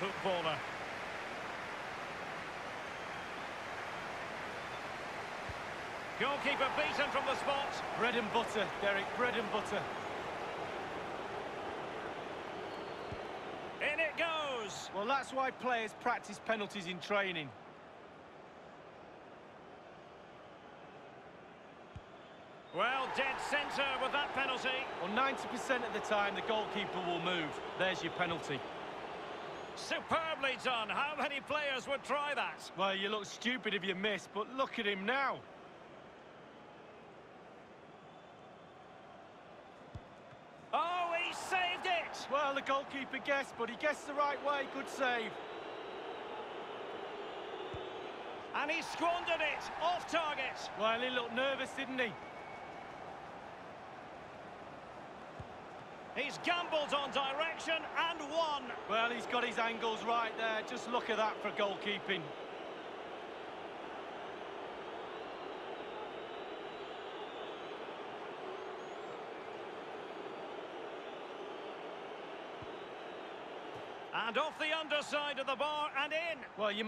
footballer. Goalkeeper beaten from the spot. Bread and butter, Derek, bread and butter. In it goes. Well, that's why players practice penalties in training. Well, dead centre with that penalty. Well, 90% of the time, the goalkeeper will move. There's your penalty. Superbly done. How many players would try that? Well, you look stupid if you miss, but look at him now. Oh, he saved it! Well, the goalkeeper guessed, but he guessed the right way. Good save. And he squandered it, off target. Well, he looked nervous, didn't he? He's gambled on direction and won. Well, he's got his angles right there. Just look at that for goalkeeping. And off the underside of the bar and in. Well, you